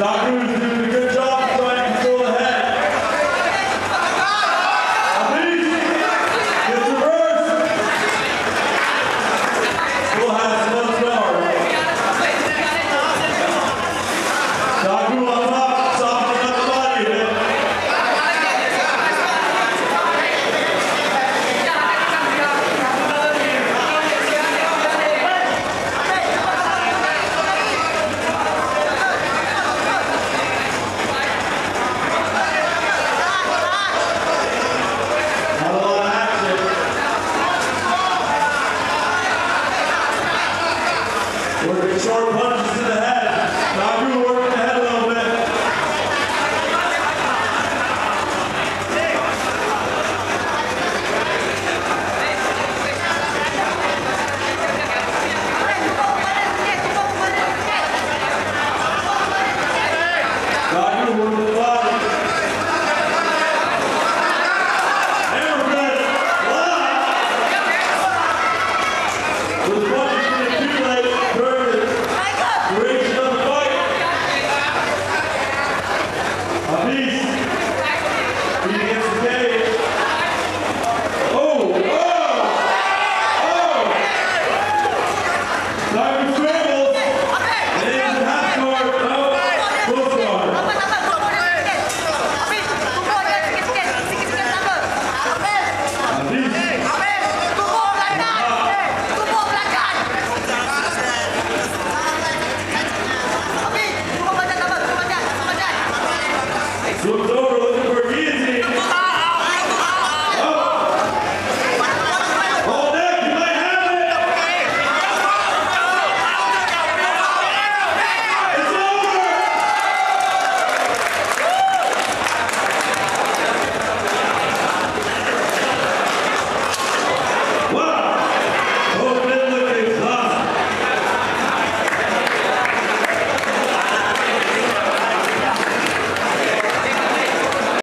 doctor Lord, one